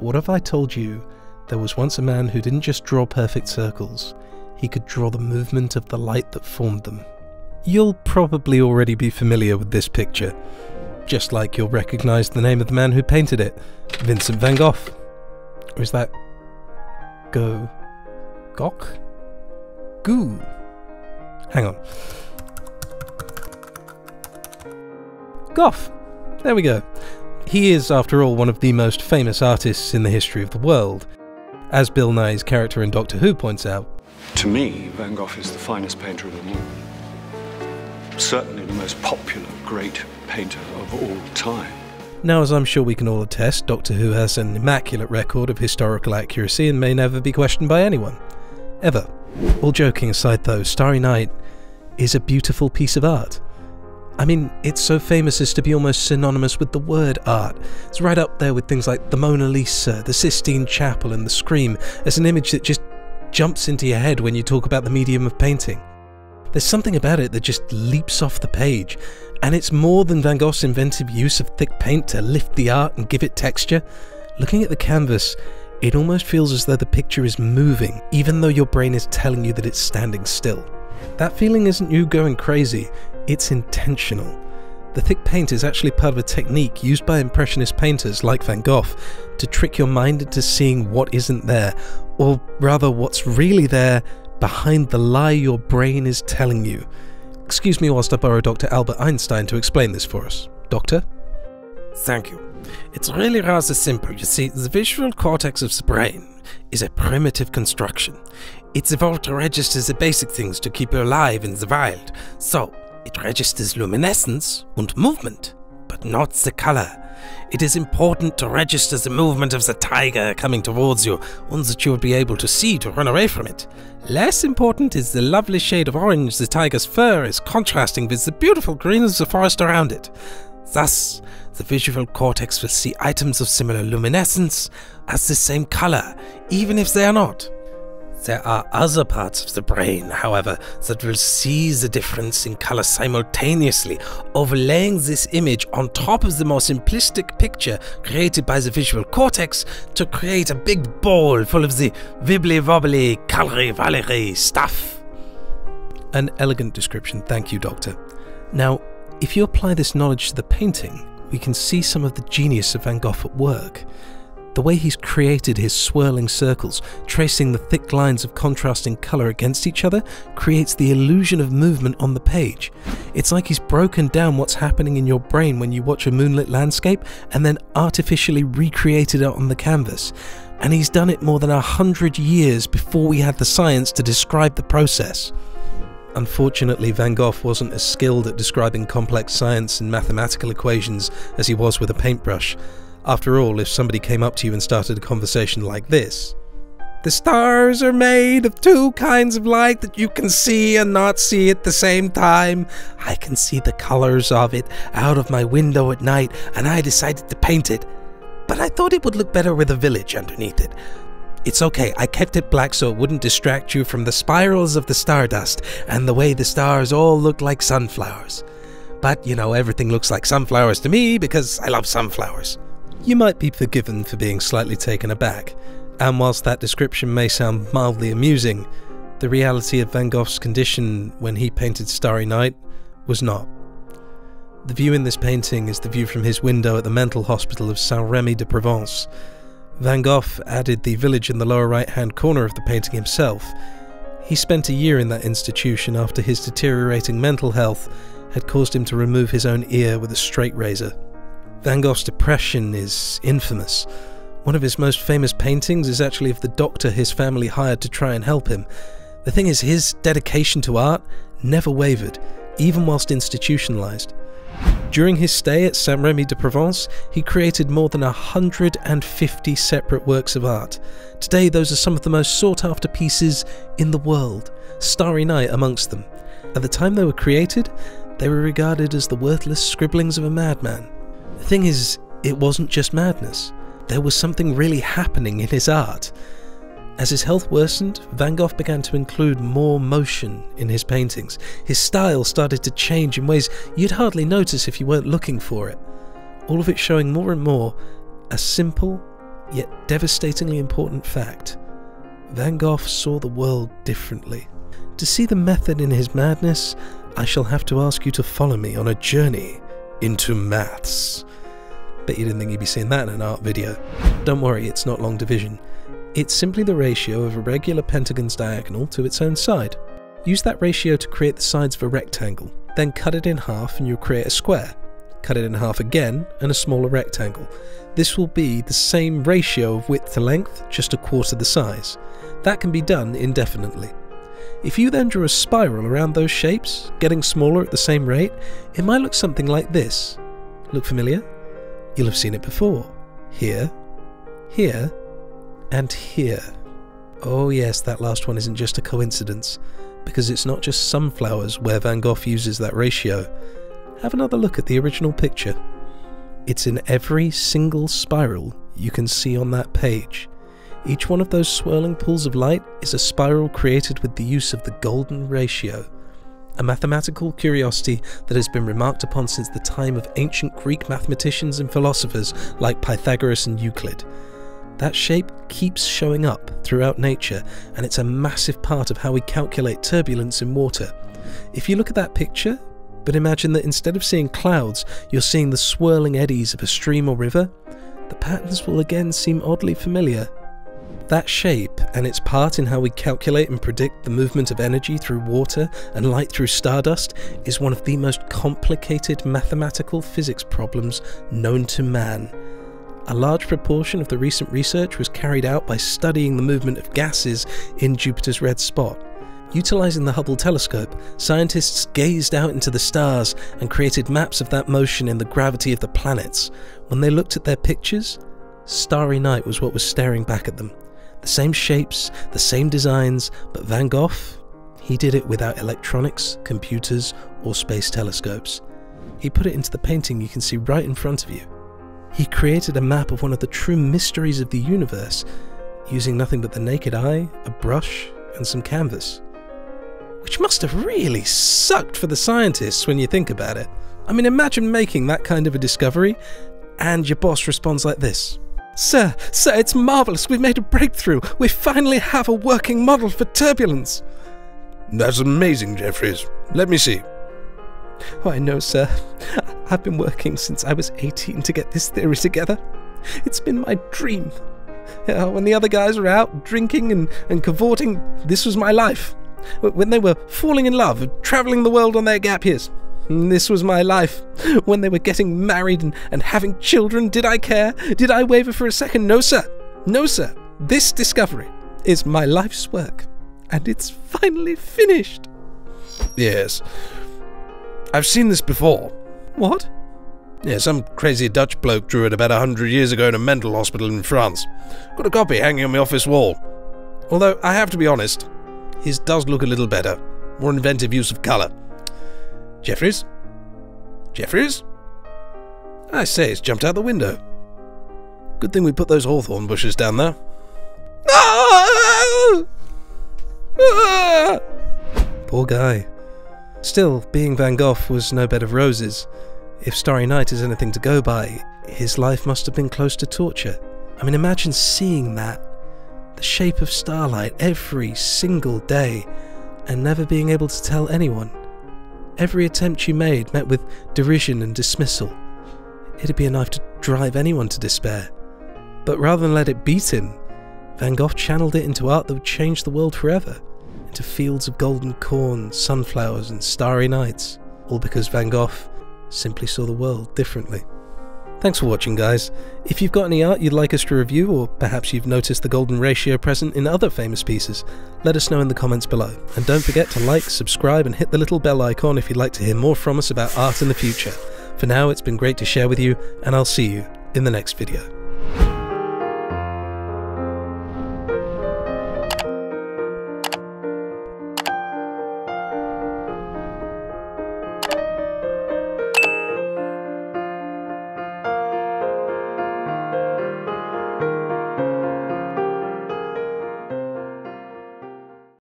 What if I told you there was once a man who didn't just draw perfect circles, he could draw the movement of the light that formed them? You'll probably already be familiar with this picture, just like you'll recognize the name of the man who painted it Vincent van Gogh. Or is that. Go. Gogh? Goo. Hang on. Gough. There we go. He is, after all, one of the most famous artists in the history of the world. As Bill Nighy's character in Doctor Who points out, To me, Van Gogh is the finest painter of them all. Certainly the most popular great painter of all time. Now, as I'm sure we can all attest, Doctor Who has an immaculate record of historical accuracy and may never be questioned by anyone. Ever. All joking aside, though, Starry Night is a beautiful piece of art. I mean, it's so famous as to be almost synonymous with the word art. It's right up there with things like the Mona Lisa, the Sistine Chapel, and the Scream as an image that just jumps into your head when you talk about the medium of painting. There's something about it that just leaps off the page, and it's more than Van Gogh's inventive use of thick paint to lift the art and give it texture. Looking at the canvas, it almost feels as though the picture is moving, even though your brain is telling you that it's standing still. That feeling isn't you going crazy, it's intentional. The thick paint is actually part of a technique used by Impressionist painters like Van Gogh to trick your mind into seeing what isn't there, or rather, what's really there behind the lie your brain is telling you. Excuse me whilst I borrow Dr. Albert Einstein to explain this for us. Doctor? Thank you. It's really rather simple. You see, the visual cortex of the brain is a primitive construction. It's evolved to register the basic things to keep you alive in the wild. So, it registers luminescence and movement, but not the color. It is important to register the movement of the tiger coming towards you, and that you will be able to see to run away from it. Less important is the lovely shade of orange the tiger's fur is contrasting with the beautiful green of the forest around it. Thus, the visual cortex will see items of similar luminescence as the same color, even if they are not. There are other parts of the brain, however, that will see the difference in color simultaneously, overlaying this image on top of the more simplistic picture created by the visual cortex to create a big ball full of the wibbly wobbly, colory valery stuff. An elegant description, thank you, Doctor. Now, if you apply this knowledge to the painting, we can see some of the genius of Van Gogh at work. The way he's created his swirling circles, tracing the thick lines of contrasting colour against each other, creates the illusion of movement on the page. It's like he's broken down what's happening in your brain when you watch a moonlit landscape and then artificially recreated it on the canvas. And he's done it more than a hundred years before we had the science to describe the process. Unfortunately, Van Gogh wasn't as skilled at describing complex science and mathematical equations as he was with a paintbrush. After all, if somebody came up to you and started a conversation like this, the stars are made of two kinds of light that you can see and not see at the same time. I can see the colors of it out of my window at night, and I decided to paint it. But I thought it would look better with a village underneath it. It's okay, I kept it black so it wouldn't distract you from the spirals of the stardust and the way the stars all look like sunflowers. But, you know, everything looks like sunflowers to me because I love sunflowers. You might be forgiven for being slightly taken aback, and whilst that description may sound mildly amusing, the reality of Van Gogh's condition when he painted Starry Night was not. The view in this painting is the view from his window at the mental hospital of Saint Remy de Provence. Van Gogh added the village in the lower right hand corner of the painting himself. He spent a year in that institution after his deteriorating mental health had caused him to remove his own ear with a straight razor. Van Gogh's depression is infamous. One of his most famous paintings is actually of the doctor his family hired to try and help him. The thing is, his dedication to art never wavered, even whilst institutionalized. During his stay at Saint Remy de Provence, he created more than 150 separate works of art. Today, those are some of the most sought after pieces in the world, Starry Night amongst them. At the time they were created, they were regarded as the worthless scribblings of a madman. The thing is, it wasn't just madness, there was something really happening in his art. As his health worsened, Van Gogh began to include more motion in his paintings. His style started to change in ways you'd hardly notice if you weren't looking for it. All of it showing more and more a simple, yet devastatingly important fact Van Gogh saw the world differently. To see the method in his madness, I shall have to ask you to follow me on a journey into maths. Bet you didn't think you'd be seeing that in an art video. Don't worry, it's not long division. It's simply the ratio of a regular pentagon's diagonal to its own side. Use that ratio to create the sides of a rectangle, then cut it in half and you'll create a square. Cut it in half again and a smaller rectangle. This will be the same ratio of width to length, just a quarter the size. That can be done indefinitely. If you then drew a spiral around those shapes, getting smaller at the same rate, it might look something like this. Look familiar? You'll have seen it before. Here, here, and here. Oh, yes, that last one isn't just a coincidence, because it's not just sunflowers where Van Gogh uses that ratio. Have another look at the original picture. It's in every single spiral you can see on that page. Each one of those swirling pools of light is a spiral created with the use of the golden ratio, a mathematical curiosity that has been remarked upon since the time of ancient Greek mathematicians and philosophers like Pythagoras and Euclid. That shape keeps showing up throughout nature, and it's a massive part of how we calculate turbulence in water. If you look at that picture, but imagine that instead of seeing clouds, you're seeing the swirling eddies of a stream or river, the patterns will again seem oddly familiar that shape and its part in how we calculate and predict the movement of energy through water and light through stardust is one of the most complicated mathematical physics problems known to man. A large proportion of the recent research was carried out by studying the movement of gases in Jupiter's red spot. Utilizing the Hubble telescope, scientists gazed out into the stars and created maps of that motion in the gravity of the planets. When they looked at their pictures, Starry Night was what was staring back at them. The same shapes, the same designs, but Van Gogh, he did it without electronics, computers, or space telescopes. He put it into the painting you can see right in front of you. He created a map of one of the true mysteries of the universe using nothing but the naked eye, a brush, and some canvas. Which must have really sucked for the scientists when you think about it. I mean, imagine making that kind of a discovery and your boss responds like this Sir, sir, it's marvellous. We've made a breakthrough. We finally have a working model for turbulence. That's amazing, Jeffries. Let me see. Oh, I know, sir. I've been working since I was 18 to get this theory together. It's been my dream. Oh, when the other guys were out drinking and, and cavorting, this was my life. When they were falling in love, travelling the world on their gap years, this was my life. When they were getting married and, and having children, did I care? Did I waver for a second? No, sir. No, sir. This discovery is my life's work, and it's finally finished. Yes. I've seen this before. What? Yeah, some crazy Dutch bloke drew it about a hundred years ago in a mental hospital in France. Got a copy hanging on my office wall. Although, I have to be honest, his does look a little better. More inventive use of colour. Jeffries? Jeffries? I say, it's jumped out the window. Good thing we put those hawthorn bushes down there. Ah! Ah! Poor guy. Still, being Van Gogh was no bed of roses. If Starry Night is anything to go by, his life must have been close to torture. I mean, imagine seeing that. The shape of starlight every single day, and never being able to tell anyone. Every attempt you made met with derision and dismissal. It'd be enough to drive anyone to despair. But rather than let it beat him, Van Gogh channeled it into art that would change the world forever, into fields of golden corn, sunflowers, and starry nights, all because Van Gogh simply saw the world differently. Thanks for watching, guys. If you've got any art you'd like us to review, or perhaps you've noticed the golden ratio present in other famous pieces, let us know in the comments below. And don't forget to like, subscribe, and hit the little bell icon if you'd like to hear more from us about art in the future. For now, it's been great to share with you, and I'll see you in the next video.